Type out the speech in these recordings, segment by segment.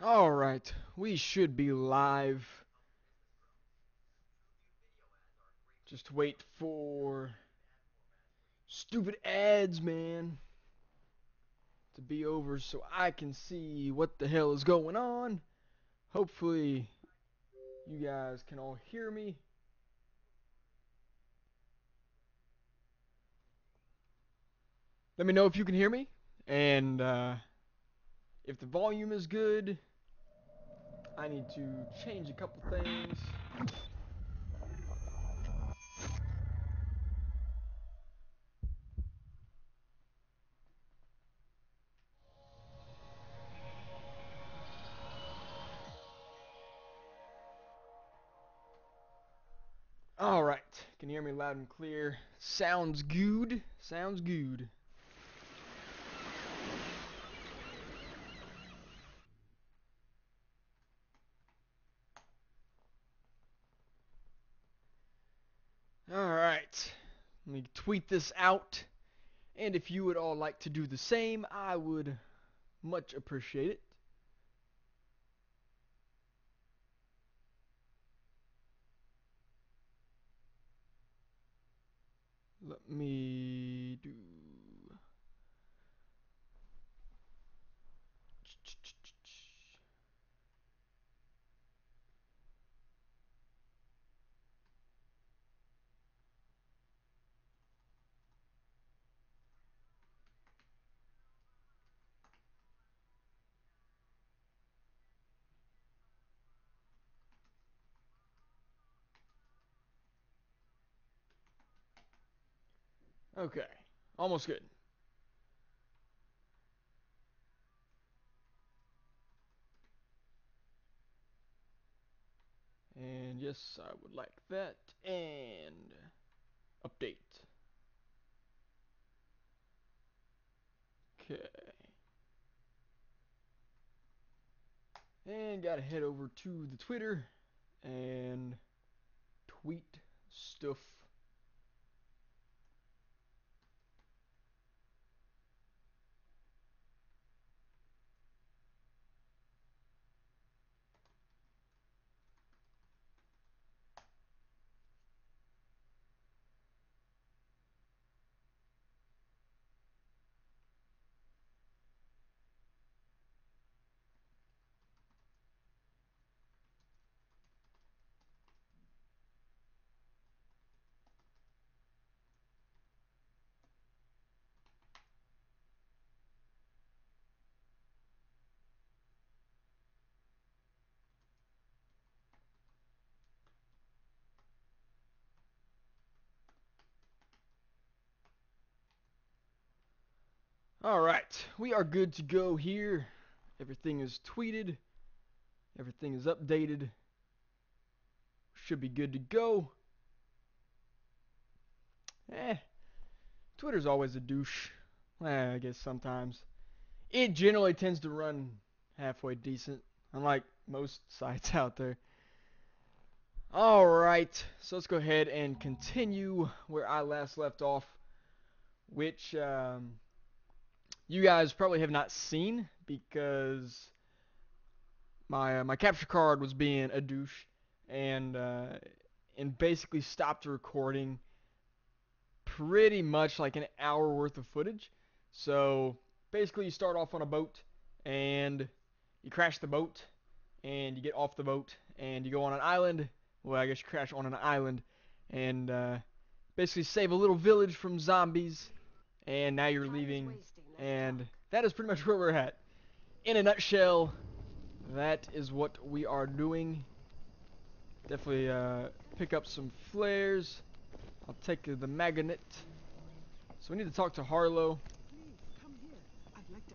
Alright, we should be live. Just wait for stupid ads, man, to be over so I can see what the hell is going on. Hopefully, you guys can all hear me. Let me know if you can hear me, and uh, if the volume is good. I need to change a couple things. All right, can you hear me loud and clear? Sounds good. Sounds good. Alright, tweet this out. And if you would all like to do the same, I would much appreciate it. Let me do. Okay, almost good. And yes, I would like that. And update. Okay. And gotta head over to the Twitter and tweet stuff. Alright, we are good to go here. Everything is tweeted. Everything is updated. Should be good to go. Eh, Twitter's always a douche. Eh, I guess sometimes. It generally tends to run halfway decent, unlike most sites out there. Alright, so let's go ahead and continue where I last left off, which um, you guys probably have not seen because my uh, my capture card was being a douche and uh, and basically stopped recording pretty much like an hour worth of footage. So basically, you start off on a boat and you crash the boat and you get off the boat and you go on an island. Well, I guess you crash on an island and uh, basically save a little village from zombies. And now you're leaving and that is pretty much where we're at. In a nutshell, that is what we are doing. Definitely uh, pick up some flares. I'll take the magnet. So we need to talk to Harlow. Like to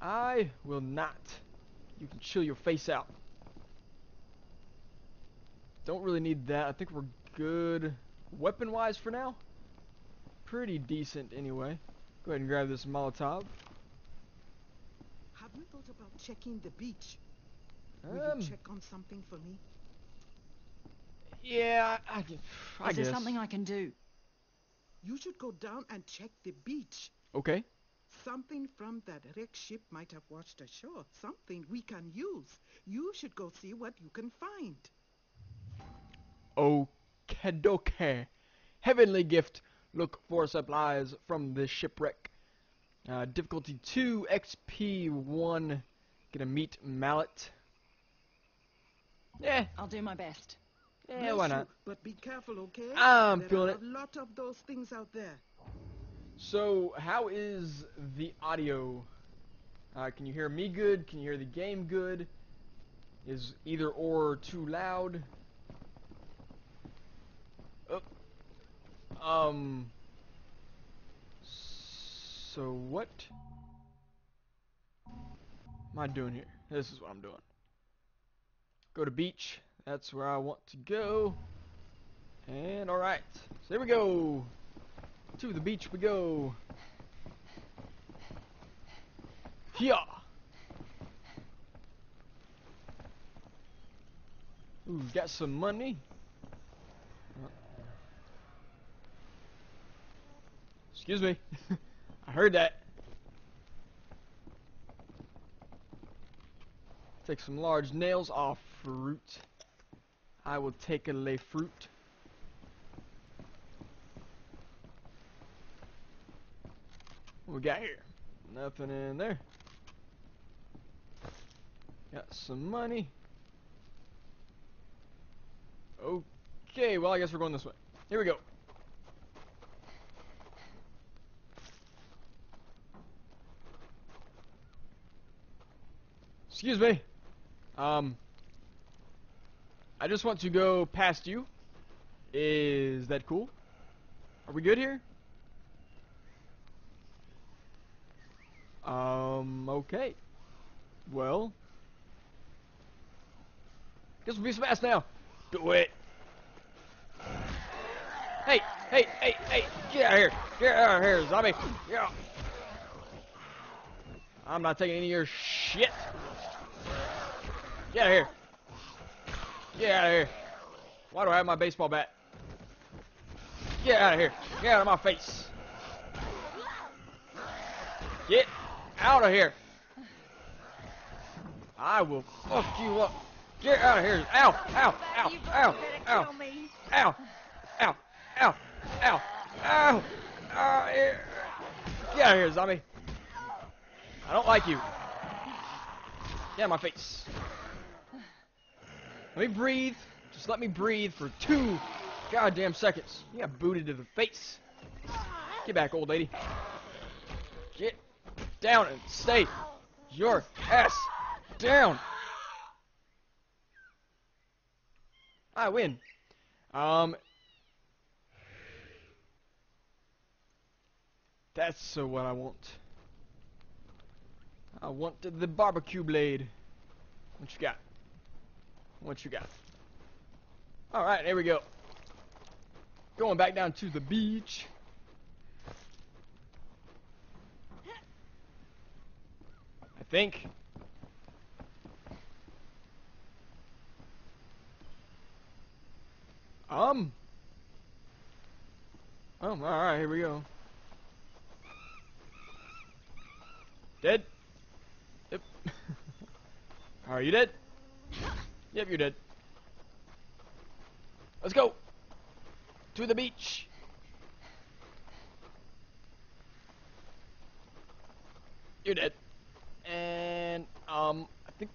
I will not. You can chill your face out. Don't really need that. I think we're good weapon-wise for now. Pretty decent anyway. Go ahead and grab this Molotov. Have you thought about checking the beach? Um, Will you check on something for me? Yeah, I, I Is guess. there something I can do? You should go down and check the beach. Okay. Something from that wrecked ship might have washed ashore. Something we can use. You should go see what you can find. Okedoke. Heavenly gift. Look for supplies from the shipwreck. Uh, difficulty 2, XP 1. Get a meat mallet. Yeah, I'll do my best. yeah, Bless why not? But be careful, okay? I'm there feeling are it. a lot of those things out there. So, how is the audio? Uh, can you hear me good? Can you hear the game good? Is either or too loud? Oh. Um. So what am I doing here? This is what I'm doing. Go to beach. That's where I want to go. And alright. So here we go. To the beach we go. Yeah. Ooh, got some money. Excuse me. I heard that. Take some large nails off fruit. I will take a lay fruit. What we got here? Nothing in there. Got some money. Okay, well I guess we're going this way. Here we go. Excuse me. Um I just want to go past you. Is that cool? Are we good here? Um, okay. Well. Guess we'll be fast now. Do it. Hey, hey, hey, hey, get out of here. Get out of here, zombie. Yeah. I'm not taking any of your shit. Get out of here. Get out of here. Why do I have my baseball bat? Get out of here. Get out of my face. Get out of here. I will fuck you up. Get out of here. Ow, ow, ow, ow, ow, ow, ow, ow, ow, ow. Uh. Get out of here, zombie. I don't like you. Get out of my face. Let me breathe. Just let me breathe for two goddamn seconds. You got booted to the face. Get back, old lady. Get down and stay your ass down. I win. Um. That's uh, what I want. I want the barbecue blade. What you got? What you got? Alright, here we go. Going back down to the beach. I think. Um. Oh, alright, here we go. Dead? Yep. Are you dead? Yep, you're dead. Let's go. To the beach. You're dead. And, um, I think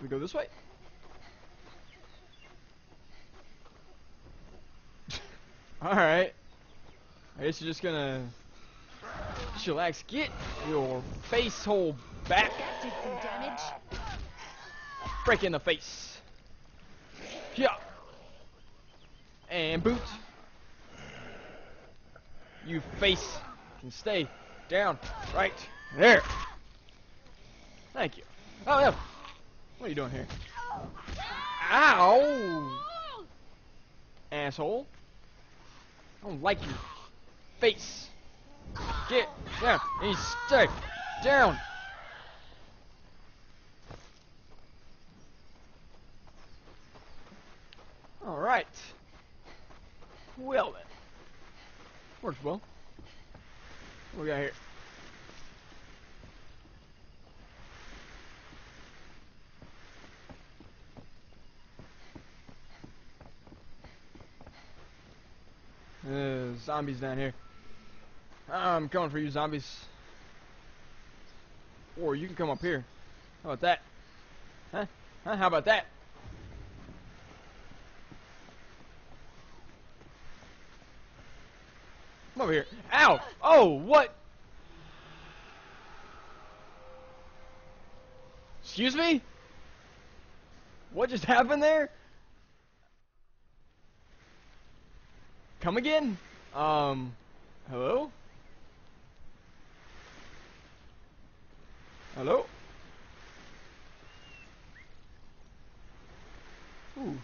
we go this way. Alright. I guess you're just gonna chillax. Get your face hole back. That did some damage. Break in the face. Yeah. And boot. You face can stay down right there. Thank you. Oh yeah. What are you doing here? Ow! Asshole. I don't like your face. Get down and stay down. right. Well then. Works well. What we got here? Uh, zombies down here. I'm coming for you, zombies. Or you can come up here. How about that? Huh? huh? How about that? Come over here. Ow! Oh, what? Excuse me? What just happened there? Come again? Um, hello? Hello? Ooh.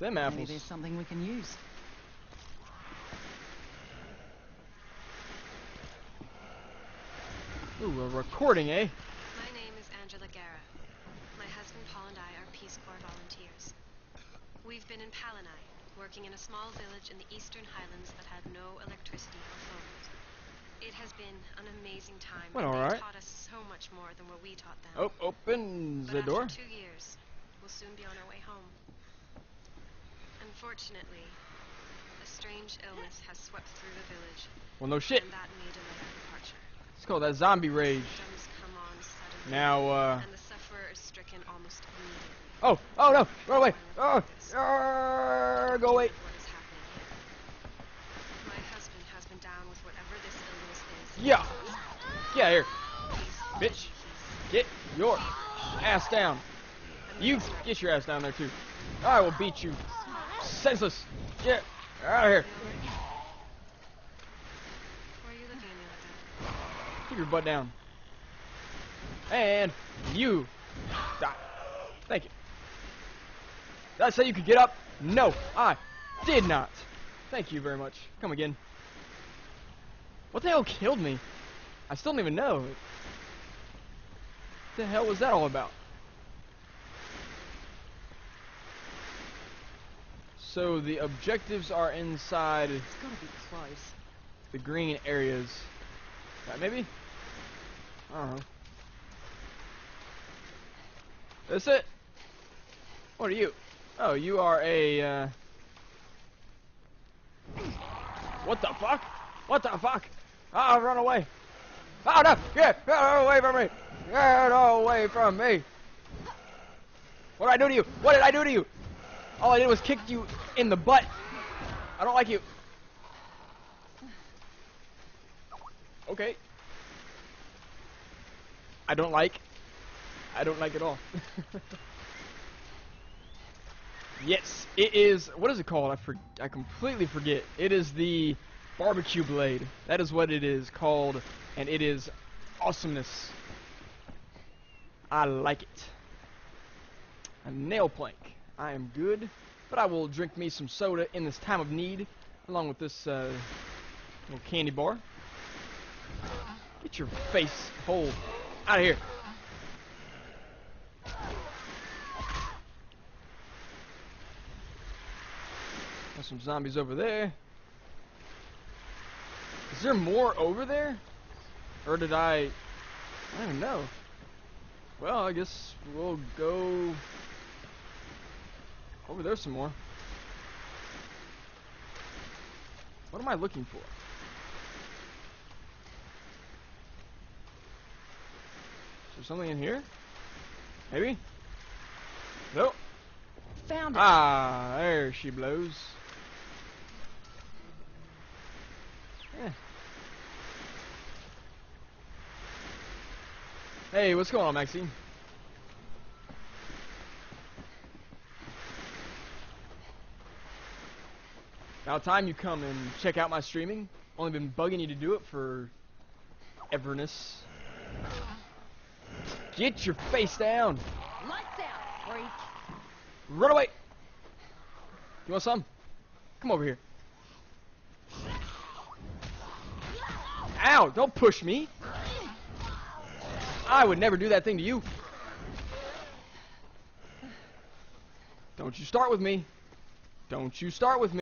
How about them Maybe there's something we can use. Ooh, we're recording, eh? My name is Angela Guerra. My husband Paul and I are Peace Corps volunteers. We've been in Palanai, working in a small village in the eastern highlands that had no electricity or phones. It has been an amazing time. Well, and all they've right. taught us so much more than what we taught them. Oh, open but the door. after two years, we'll soon be on our way home. Unfortunately, a strange illness has swept through the village, Well, no shit. and that may delay our departure. That zombie rage. Symptoms come on suddenly. Now, uh. and the sufferer is stricken almost immediately. Oh, oh no! Run away! Oh, uh, go away! What is happening here? My husband has been down with whatever this illness is. Yeah! Get out of here! Bitch! Get your ass down! You get your ass down there too. I will beat you senseless. Get out of here! Why are you looking at me like that? Keep your butt down. And you die. Thank you. Did I say you could get up? No, I did not. Thank you very much. Come again. What the hell killed me? I still don't even know. What the hell was that all about? So the objectives are inside It's be close. the green areas. Right, maybe? I don't know. That's it? What are you? Oh, you are a, uh... What the fuck? What the fuck? Oh, run away! Oh, no! Get, get away from me! Get away from me! What did I do to you? What did I do to you? All I did was kick you in the butt. I don't like you. Okay. I don't like. I don't like at all. yes, it is. What is it called? I for, I completely forget. It is the barbecue blade. That is what it is called, and it is awesomeness. I like it. A nail plank. I am good, but I will drink me some soda in this time of need, along with this uh, little candy bar. Get your face hole out of here. There's some zombies over there. Is there more over there? Or did I... I don't even know. Well, I guess we'll go... Over there some more. What am I looking for? Is there something in here? Maybe? Nope. Found it. Ah, there she blows. Eh. Hey, what's going on, Maxine? Now, time you come and check out my streaming. Only been bugging you to do it for everness. Get your face down. Lights out, freak. Run away! You want some? Come over here. Ow! Don't push me! I would never do that thing to you. Don't you start with me. Don't you start with me.